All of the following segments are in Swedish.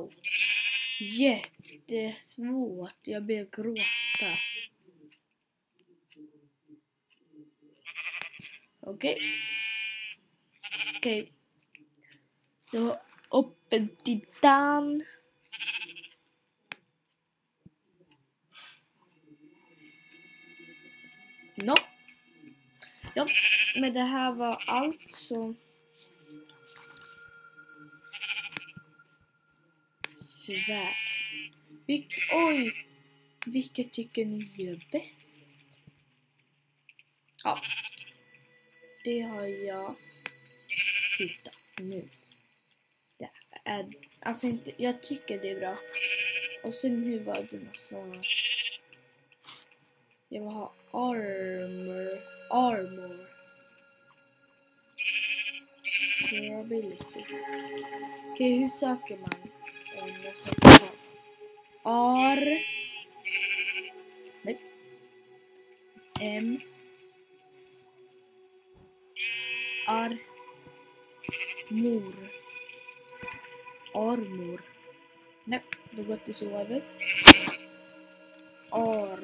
Wow. Jättesvårt. Jag börjar gråta. Okej. Okej. Jag har upp en titan. No. Ja, men det här var allt så... Svärd. Vilk, oj! Vilket tycker ni är bäst? Ja. Det har jag hittat nu. Det är, alltså inte, jag tycker det är bra. Och sen nu var det massa... Jag vill ha armor. Armor. Durability. Okej, hur söker man? En jag söker på R. Nej. M. Ar. Mor. Armor. Nej, då går det så över. Ar.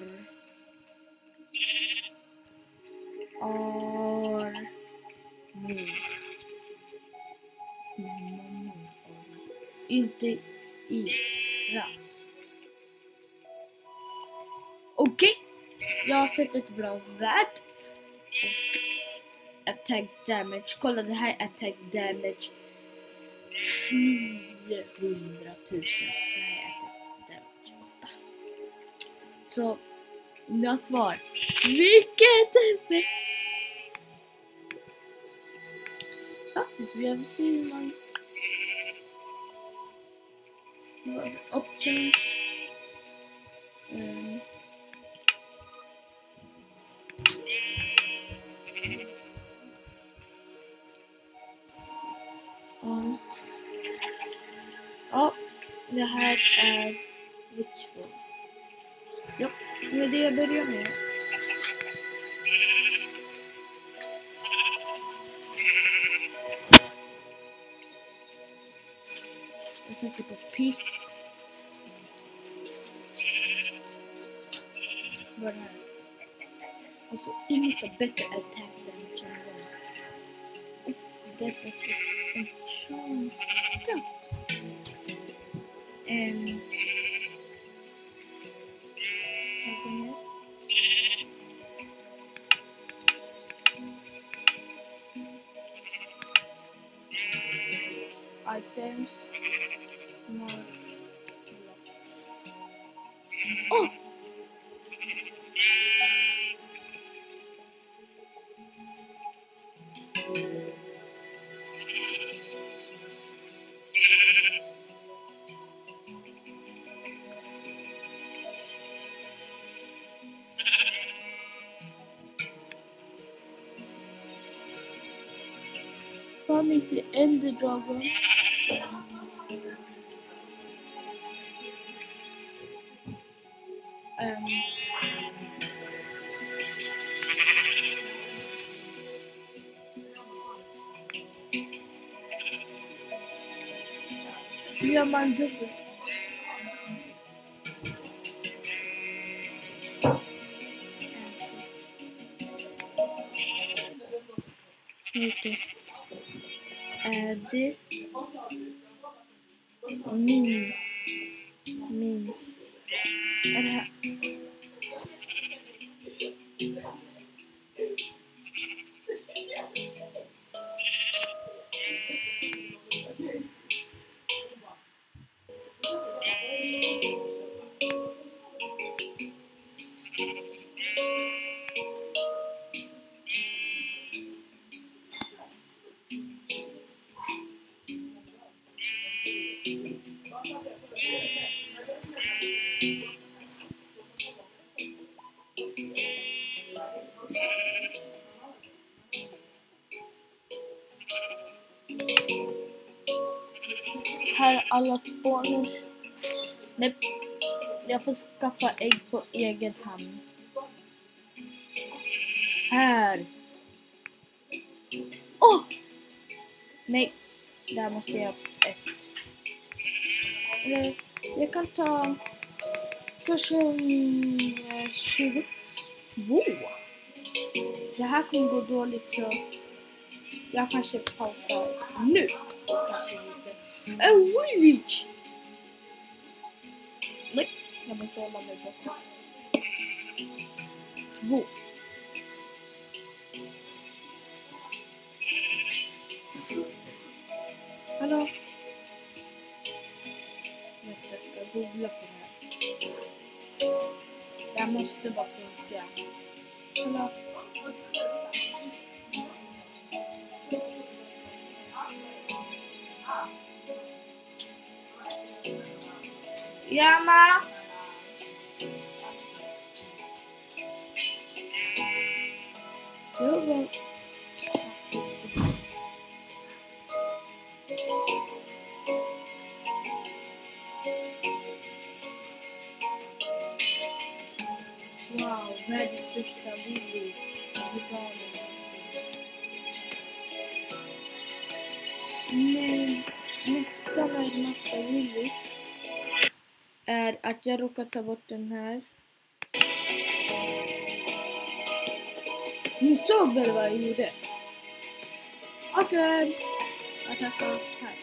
Ar. Mor. Mamma. Inte yra. Okej, jag har sett ett bra svärd. Attack damage. Kolla det här attack damage. 900 000. Det här är attack damage 8. Så, jag svar. Vilket är? Faktiskt, vi har se hur man... Vad? Options. Um. Ja. Ja, det här är which one? Ja, det är det jag börjar med. Jag söker på pick. Vad är det här? Alltså inget har bättre attack damage än den. Uff, Det är faktiskt enchantat. En... Ta den här. Items. promise to end the dragon. Um. Ia are Mandubu. Okay. Dubbel? Okej. Är här är alla spawners. Nej, jag får skaffa ägg på egen hand. Här. Åh! Nej, där måste jag ett. Eller, jag kan ta kanske 22. Det här kommer gå dåligt så jag kanske pausar nu. Kanske visar en Willich! Nej, jag måste hålla mig borta. Två. Hallå? Vänta, jag googlar på det här. Det här måste bara funka. Hallå? Ja, ma? Jo, men... Wow, världens största village. Veganer. Men nästa närmaste village är att jag råkar ta bort den här. Ni såg väl vad jag gjorde? Oskar! Jag tackar. Här.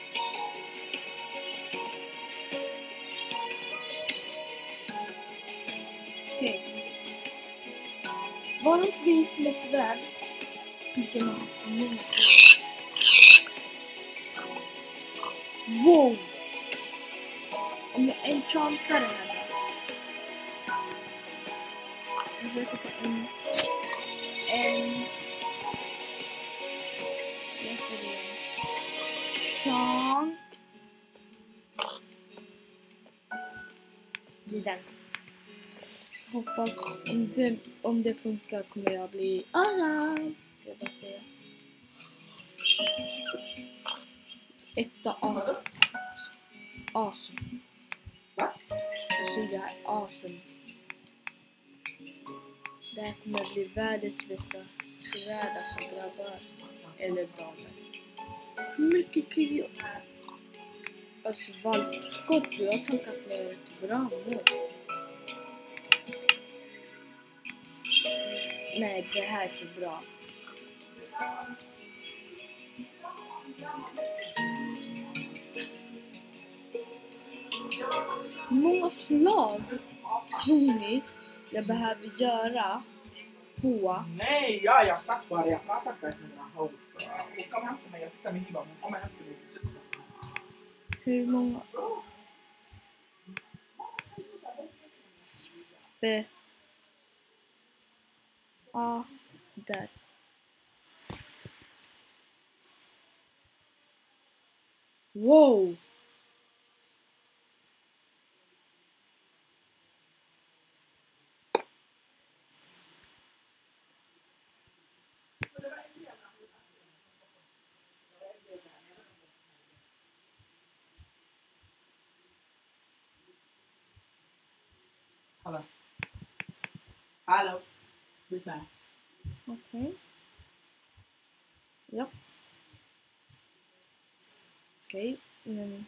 Okej. Okay. Vanligtvis med svärd brukar man ha för svärd. Wow! Om jag enchantar den här. Jag försöker få en... En... Vad heter det? Chant. Det är den. Hoppas om det, om det funkar kommer jag bli arg. Jag bara säga. Äkta A. Awesome. Va? Jag är det här awesome. Det här kommer bli världens bästa svärd som grabbar. Eller damer. Mycket kul. Alltså valpskott, jag har kanske ner ett bra mål. Nej, det här är för bra. Många slag tror ni jag behöver göra på Nej, ja, jag satt bara. Jag pratade med mina hår. Hon kom hem till mig. Jag sitter med Hiva. Hon kommer hem till mig. hur många spe... Ja, där. Wow! Hallå. Hallå. Lyssna. Okej. Ja. Okej, men...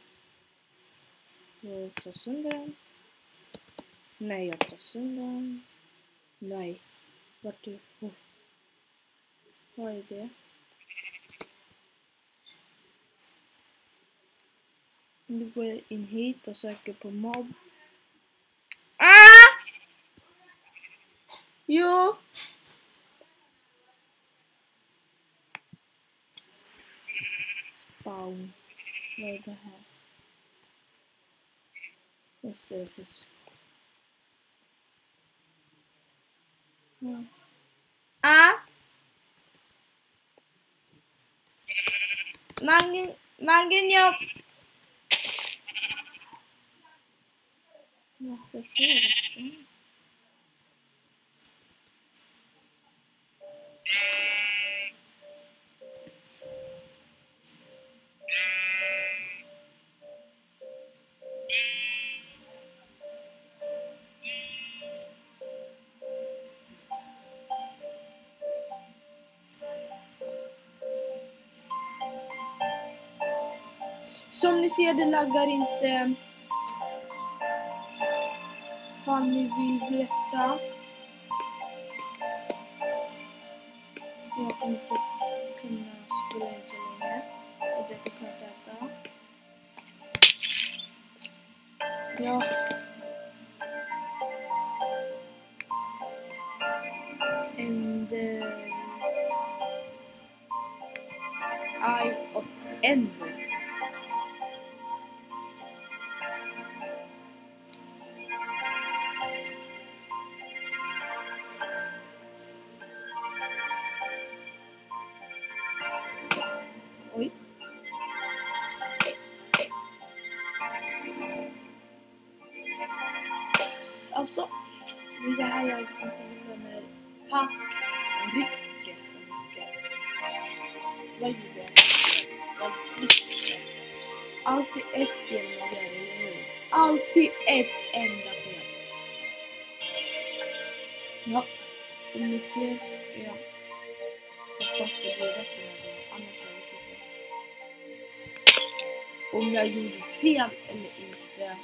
Jag tar sönder den. Nej, jag tar sönder den. Nej. Vart är... Oh. Vad är det? Nu går jag in hit och söker på mobb. Ah! Yo. Spawn. Where the heck? Hmm. The surface. Ah. Yeah. Uh. Mangin, mangin yo. Yeah, the. Som ni ser, det laggar inte Fan, ni vill veta. Jag kommer inte kunna spela in så länge. Och jag ska snart äta. Ja. Ender... Eye of Ender. Alltså, det är det här jag inte gillar med Pack rycker så mycket. Vad gjorde jag? Vad visste. Alltid ett fel man gör, eller hur? Alltid ett enda fel. Ja, som ni ser ska jag hoppas det blir rätt den här gången, annars har jag inte om jag gjorde fel eller inte.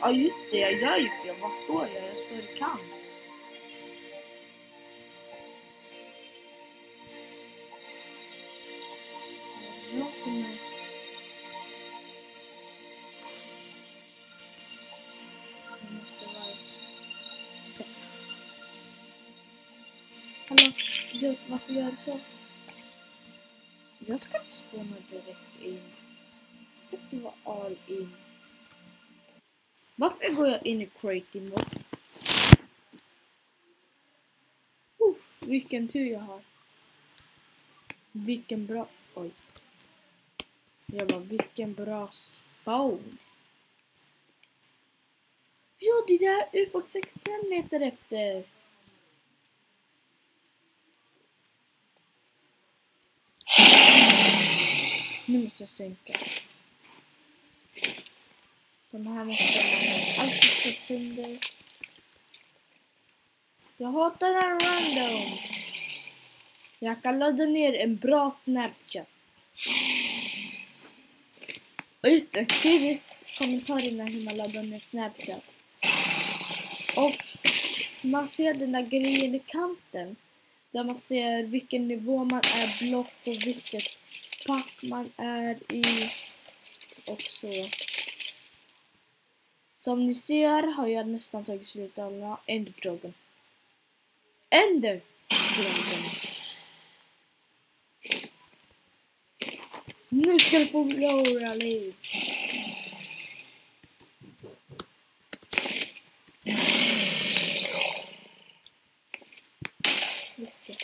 Ja just det, jag gör ju fel. Vad står jag? Jag står i kant. Något som är... Det måste vara sex. Hallå, du, varför gör du så? Jag ska inte spåna direkt in. Jag tyckte det var all in. Varför går jag in i creative mode? Oh, vilken tur jag har. Vilken bra... Oj. Jag bara, vilken bra spawn. Ja, det där UFO 65 letar efter. Nu måste jag sänka. Den här måste man alltid ta sönder. Jag hatar den random. Jag kan ladda ner en bra Snapchat. Och just det, skriv i kommentarerna hur man laddar ner Snapchat. Och man ser den där grejen i kanten. Där man ser vilken nivå man är block och vilket pack man är i. Och så. Som ni ser har jag nästan tagit slut alla Ender Dragon. Ender Nu ska du få förlora liv. Just det.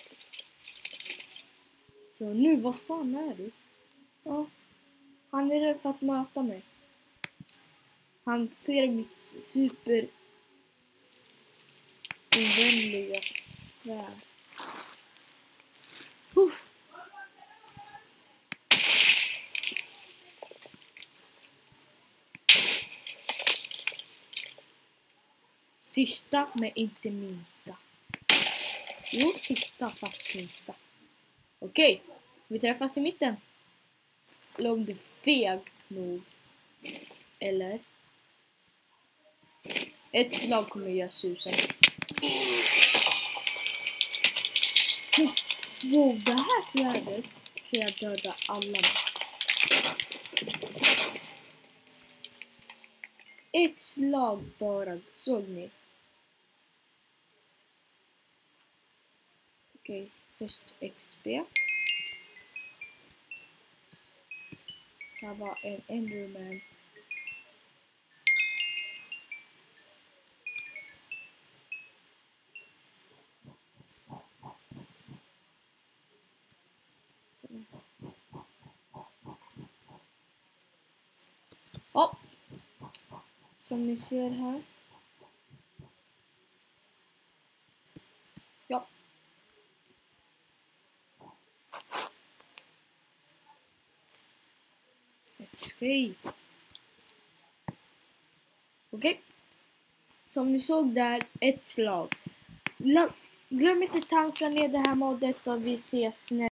Så nu, vad fan är du? Ja, han är rädd för att möta mig. Han ser mitt super ovänliga svärd. Puff. Sista men inte minsta. Jo, sista fast minsta. Okej, vi träffas i mitten. Eller om du är feg nog. Eller? Ett slag kommer göra susen. Wow, det här svärdet kan jag döda alla med. Ett slag bara, såg ni? Okej, först XP. Här var en Enderman. Ja. Som ni ser här. Ja. Okej. Okej. Som ni såg där, ett slag. Glöm inte tanka ner det här modet och vi ses nästa